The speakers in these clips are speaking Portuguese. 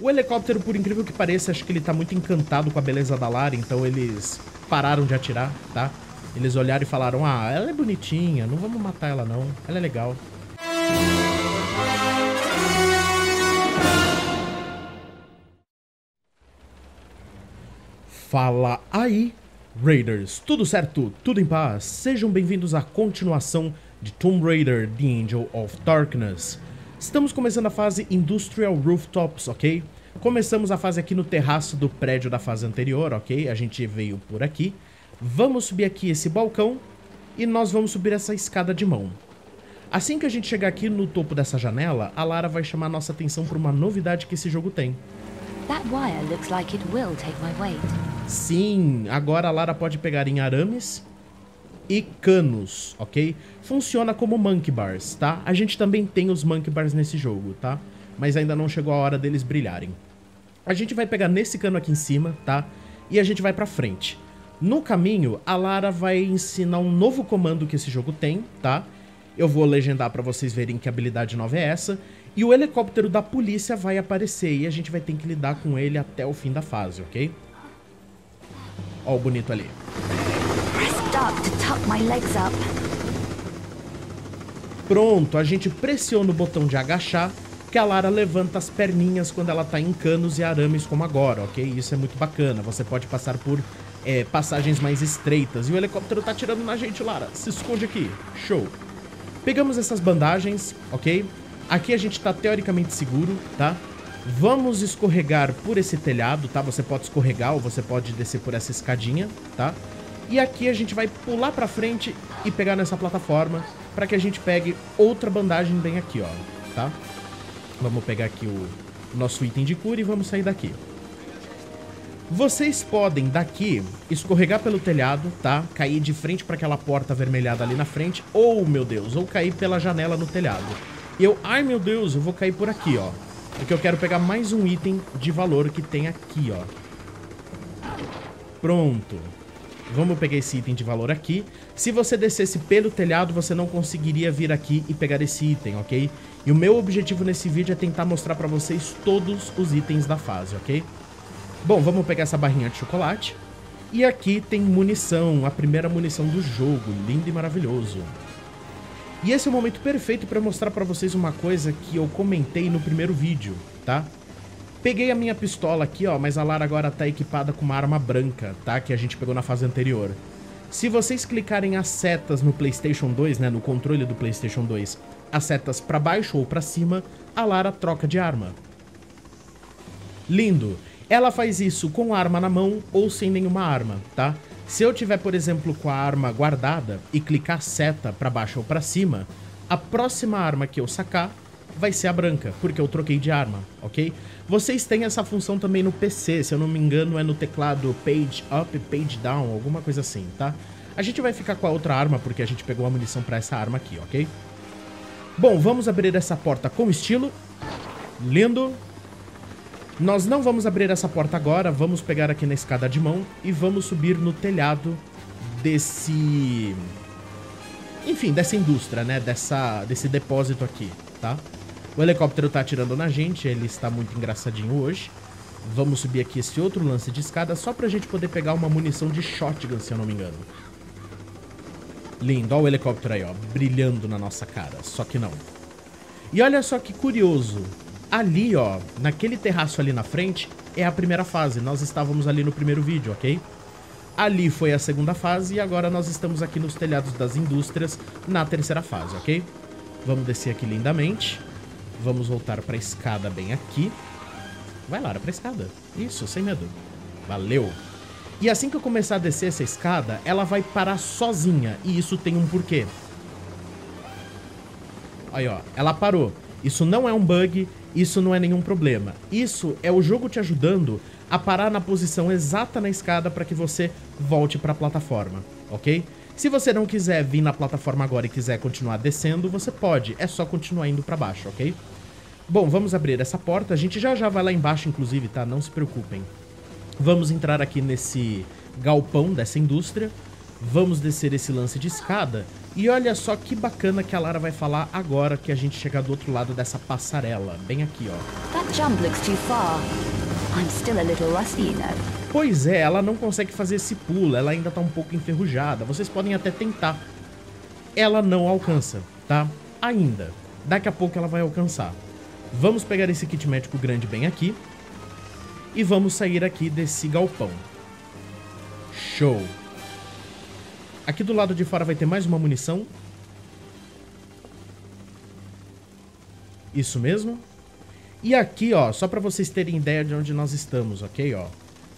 O helicóptero, por incrível que pareça, acho que ele tá muito encantado com a beleza da Lara, então eles pararam de atirar, tá? Eles olharam e falaram, ah, ela é bonitinha, não vamos matar ela não, ela é legal. Fala aí, Raiders! Tudo certo? Tudo em paz? Sejam bem-vindos à continuação de Tomb Raider The Angel of Darkness. Estamos começando a fase Industrial Rooftops, ok? Começamos a fase aqui no terraço do prédio da fase anterior, ok? A gente veio por aqui. Vamos subir aqui esse balcão e nós vamos subir essa escada de mão. Assim que a gente chegar aqui no topo dessa janela, a Lara vai chamar nossa atenção por uma novidade que esse jogo tem. That wire looks like it will take my weight. Sim, agora a Lara pode pegar em arames e canos, ok? Funciona como monkey bars, tá? A gente também tem os monkey bars nesse jogo, tá? Mas ainda não chegou a hora deles brilharem. A gente vai pegar nesse cano aqui em cima, tá? E a gente vai pra frente. No caminho, a Lara vai ensinar um novo comando que esse jogo tem, tá? Eu vou legendar pra vocês verem que habilidade nova é essa. E o helicóptero da polícia vai aparecer e a gente vai ter que lidar com ele até o fim da fase, ok? Ó o bonito ali. Pronto, a gente pressiona o botão de agachar, que a Lara levanta as perninhas quando ela tá em canos e arames como agora, ok? Isso é muito bacana, você pode passar por é, passagens mais estreitas. E o helicóptero tá atirando na gente, Lara. Se esconde aqui. Show. Pegamos essas bandagens, ok? Aqui a gente tá teoricamente seguro, tá? Vamos escorregar por esse telhado, tá? Você pode escorregar ou você pode descer por essa escadinha, tá? E aqui a gente vai pular pra frente e pegar nessa plataforma para que a gente pegue outra bandagem bem aqui, ó, tá? Vamos pegar aqui o nosso item de cura e vamos sair daqui. Vocês podem daqui escorregar pelo telhado, tá? Cair de frente para aquela porta avermelhada ali na frente, ou, meu Deus, ou cair pela janela no telhado. Eu, ai meu Deus, eu vou cair por aqui, ó. Porque eu quero pegar mais um item de valor que tem aqui, ó. Pronto. Vamos pegar esse item de valor aqui. Se você descesse pelo telhado, você não conseguiria vir aqui e pegar esse item, ok? E o meu objetivo nesse vídeo é tentar mostrar pra vocês todos os itens da fase, ok? Bom, vamos pegar essa barrinha de chocolate. E aqui tem munição, a primeira munição do jogo, lindo e maravilhoso. E esse é o momento perfeito para mostrar para vocês uma coisa que eu comentei no primeiro vídeo, tá? Peguei a minha pistola aqui, ó, mas a Lara agora tá equipada com uma arma branca, tá? Que a gente pegou na fase anterior. Se vocês clicarem as setas no Playstation 2, né, no controle do Playstation 2, as setas para baixo ou para cima, a Lara troca de arma. Lindo! Ela faz isso com a arma na mão ou sem nenhuma arma, tá? Se eu tiver, por exemplo, com a arma guardada e clicar seta para baixo ou para cima, a próxima arma que eu sacar vai ser a branca, porque eu troquei de arma, ok? Vocês têm essa função também no PC, se eu não me engano é no teclado page up, page down, alguma coisa assim, tá? A gente vai ficar com a outra arma porque a gente pegou a munição para essa arma aqui, ok? Bom, vamos abrir essa porta com estilo. Lindo. Nós não vamos abrir essa porta agora, vamos pegar aqui na escada de mão e vamos subir no telhado desse... Enfim, dessa indústria, né? Dessa, desse depósito aqui, tá? O helicóptero tá atirando na gente, ele está muito engraçadinho hoje. Vamos subir aqui esse outro lance de escada só pra gente poder pegar uma munição de shotgun, se eu não me engano. Lindo, olha o helicóptero aí, ó, brilhando na nossa cara, só que não. E olha só que curioso, ali, ó, naquele terraço ali na frente, é a primeira fase, nós estávamos ali no primeiro vídeo, ok? Ali foi a segunda fase e agora nós estamos aqui nos telhados das indústrias na terceira fase, ok? Vamos descer aqui lindamente. Vamos voltar para a escada bem aqui. Vai, Lara, para a escada. Isso, sem medo. Valeu. E assim que eu começar a descer essa escada, ela vai parar sozinha. E isso tem um porquê. Aí, ó. Ela parou. Isso não é um bug, isso não é nenhum problema. Isso é o jogo te ajudando a parar na posição exata na escada para que você volte para a plataforma, ok? Se você não quiser vir na plataforma agora e quiser continuar descendo, você pode. É só continuar indo pra baixo, ok? Bom, vamos abrir essa porta. A gente já já vai lá embaixo, inclusive, tá? Não se preocupem. Vamos entrar aqui nesse galpão dessa indústria. Vamos descer esse lance de escada. E olha só que bacana que a Lara vai falar agora que a gente chegar do outro lado dessa passarela. Bem aqui, ó. That jump looks too far. I'm still a little rusty, you know. Pois é, ela não consegue fazer esse pulo, ela ainda tá um pouco enferrujada. Vocês podem até tentar. Ela não alcança, tá? Ainda. Daqui a pouco ela vai alcançar. Vamos pegar esse kit médico grande bem aqui. E vamos sair aqui desse galpão. Show. Aqui do lado de fora vai ter mais uma munição. Isso mesmo. E aqui, ó, só pra vocês terem ideia de onde nós estamos, ok, ó.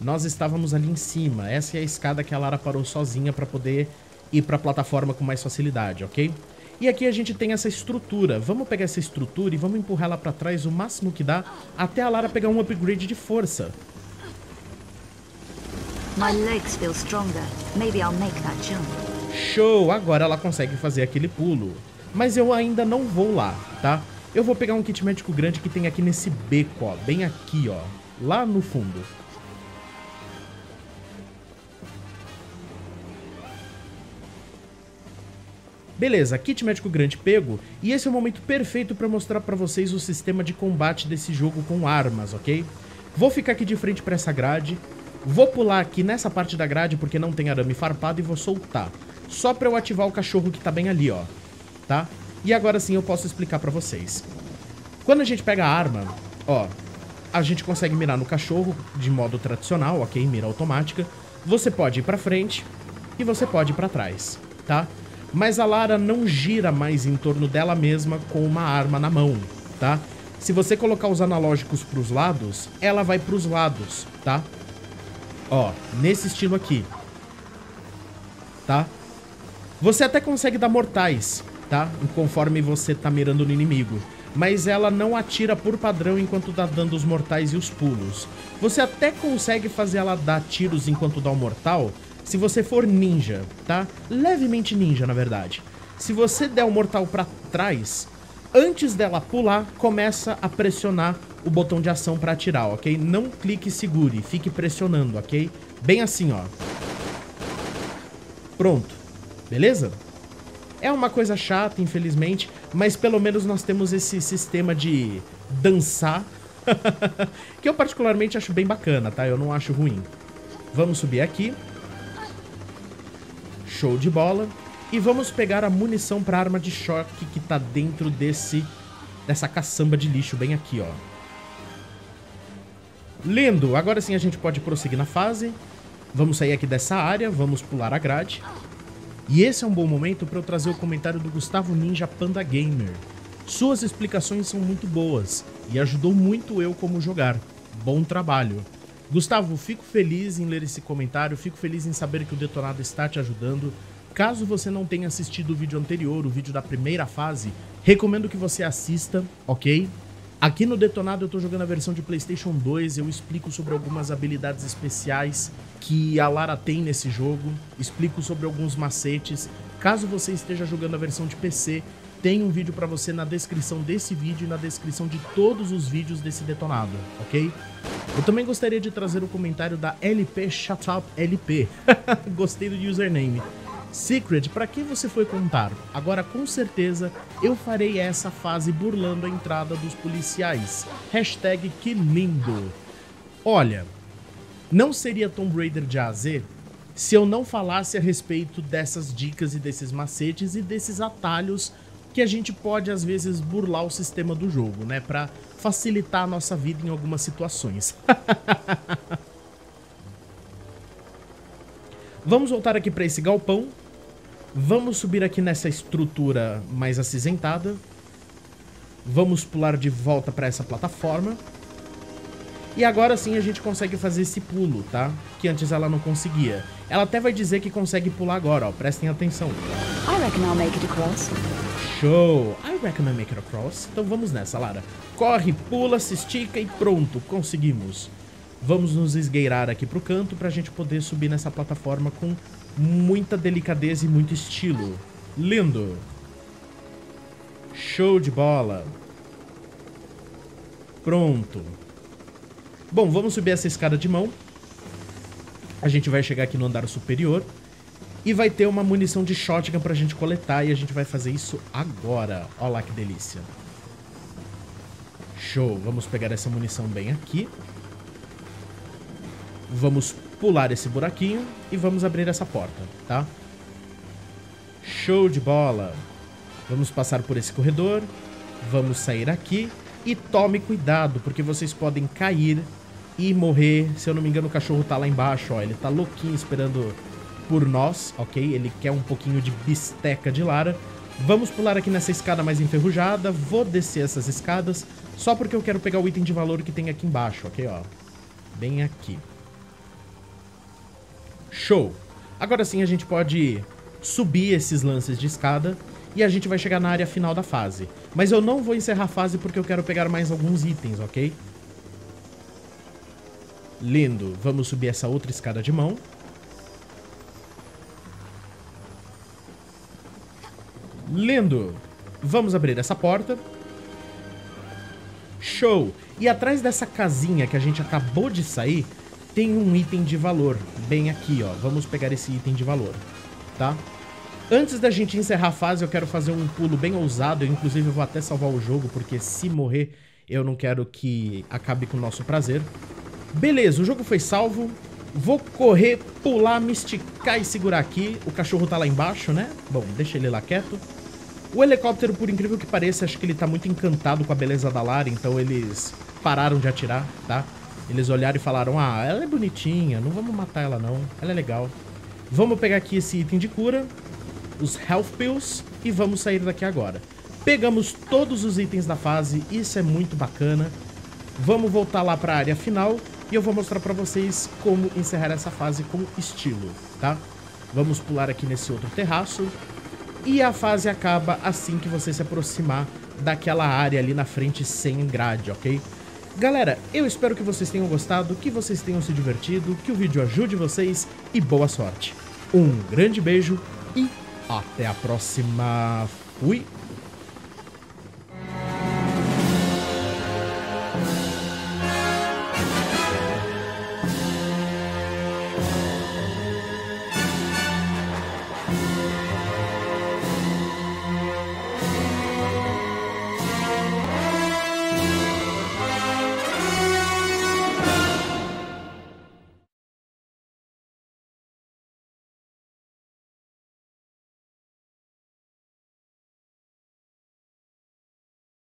Nós estávamos ali em cima. Essa é a escada que a Lara parou sozinha pra poder ir pra plataforma com mais facilidade, ok? E aqui a gente tem essa estrutura. Vamos pegar essa estrutura e vamos empurrar ela pra trás o máximo que dá até a Lara pegar um upgrade de força. My legs feel stronger. Maybe I'll make that jump. Show! Agora ela consegue fazer aquele pulo. Mas eu ainda não vou lá, tá? Eu vou pegar um kit médico grande que tem aqui nesse beco, ó. Bem aqui, ó. Lá no fundo. Beleza, kit médico grande pego, e esse é o momento perfeito para mostrar para vocês o sistema de combate desse jogo com armas, ok? Vou ficar aqui de frente para essa grade, vou pular aqui nessa parte da grade porque não tem arame farpado e vou soltar. Só para eu ativar o cachorro que tá bem ali, ó, tá? E agora sim eu posso explicar para vocês. Quando a gente pega a arma, ó, a gente consegue mirar no cachorro de modo tradicional, ok? Mira automática. Você pode ir para frente e você pode ir para trás, tá? Mas a Lara não gira mais em torno dela mesma com uma arma na mão, tá? Se você colocar os analógicos para os lados, ela vai para os lados, tá? Ó, nesse estilo aqui. Tá? Você até consegue dar mortais, tá? Conforme você tá mirando no inimigo. Mas ela não atira por padrão enquanto tá dando os mortais e os pulos. Você até consegue fazer ela dar tiros enquanto dá o mortal, se você for ninja, tá? Levemente ninja, na verdade. Se você der o mortal pra trás, antes dela pular, começa a pressionar o botão de ação pra atirar, ok? Não clique e segure, fique pressionando, ok? Bem assim, ó. Pronto. Beleza? É uma coisa chata, infelizmente, mas pelo menos nós temos esse sistema de dançar, que eu particularmente acho bem bacana, tá? Eu não acho ruim. Vamos subir aqui. Show de bola. E vamos pegar a munição para arma de choque que tá dentro desse dessa caçamba de lixo bem aqui, ó. Lindo! Agora sim a gente pode prosseguir na fase. Vamos sair aqui dessa área, vamos pular a grade. E esse é um bom momento para eu trazer o comentário do Gustavo Ninja Panda Gamer. Suas explicações são muito boas e ajudou muito eu como jogar. Bom trabalho. Gustavo, fico feliz em ler esse comentário, fico feliz em saber que o Detonado está te ajudando. Caso você não tenha assistido o vídeo anterior, o vídeo da primeira fase, recomendo que você assista, ok? Aqui no Detonado eu tô jogando a versão de Playstation 2, eu explico sobre algumas habilidades especiais que a Lara tem nesse jogo, explico sobre alguns macetes. Caso você esteja jogando a versão de PC, tem um vídeo para você na descrição desse vídeo e na descrição de todos os vídeos desse detonado, ok? Eu também gostaria de trazer o comentário da LP Shutup LP. Gostei do username. Secret, para quem você foi contar? Agora com certeza eu farei essa fase burlando a entrada dos policiais. Hashtag que lindo. Olha, não seria Tomb Raider de A a Z se eu não falasse a respeito dessas dicas e desses macetes e desses atalhos que a gente pode às vezes burlar o sistema do jogo, né, para facilitar a nossa vida em algumas situações. Vamos voltar aqui para esse galpão. Vamos subir aqui nessa estrutura mais acinzentada. Vamos pular de volta para essa plataforma. E agora sim a gente consegue fazer esse pulo, tá? Que antes ela não conseguia. Ela até vai dizer que consegue pular agora, ó. Prestem atenção. I reckon I'll make it across. Show! I reckon I make it across. Então vamos nessa, Lara. Corre, pula, se estica e pronto, conseguimos. Vamos nos esgueirar aqui pro canto pra gente poder subir nessa plataforma com muita delicadeza e muito estilo. Lindo! Show de bola! Pronto. Bom, vamos subir essa escada de mão. A gente vai chegar aqui no andar superior. E vai ter uma munição de shotgun pra gente coletar e a gente vai fazer isso agora. Olha lá que delícia. Show, vamos pegar essa munição bem aqui. Vamos pular esse buraquinho e vamos abrir essa porta, tá? Show de bola! Vamos passar por esse corredor, vamos sair aqui e tome cuidado, porque vocês podem cair e morrer. Se eu não me engano, o cachorro tá lá embaixo, ó. Ele tá louquinho esperando por nós, ok? Ele quer um pouquinho de bisteca de Lara. Vamos pular aqui nessa escada mais enferrujada. Vou descer essas escadas só porque eu quero pegar o item de valor que tem aqui embaixo, ok? Ó, bem aqui. Show! Agora sim a gente pode subir esses lances de escada e a gente vai chegar na área final da fase. Mas eu não vou encerrar a fase porque eu quero pegar mais alguns itens, ok? Lindo. Vamos subir essa outra escada de mão. Lindo. Vamos abrir essa porta. Show. E atrás dessa casinha que a gente acabou de sair, tem um item de valor. Bem aqui, ó. Vamos pegar esse item de valor, tá? Antes da gente encerrar a fase, eu quero fazer um pulo bem ousado. Eu, inclusive, vou até salvar o jogo, porque se morrer, eu não quero que acabe com o nosso prazer. Beleza, o jogo foi salvo. Vou correr, pular, me esticar e segurar aqui. O cachorro tá lá embaixo, né? Bom, deixa ele lá quieto. O helicóptero, por incrível que pareça, acho que ele tá muito encantado com a beleza da Lara, então eles pararam de atirar, tá? Eles olharam e falaram, ah, ela é bonitinha, não vamos matar ela não, ela é legal. Vamos pegar aqui esse item de cura, os Health Pills, e vamos sair daqui agora. Pegamos todos os itens da fase, isso é muito bacana. Vamos voltar lá para a área final e eu vou mostrar para vocês como encerrar essa fase com estilo, tá? Vamos pular aqui nesse outro terraço, e a fase acaba assim que você se aproximar daquela área ali na frente sem grade, ok? Galera, eu espero que vocês tenham gostado, que vocês tenham se divertido, que o vídeo ajude vocês e boa sorte. Um grande beijo e até a próxima. Fui!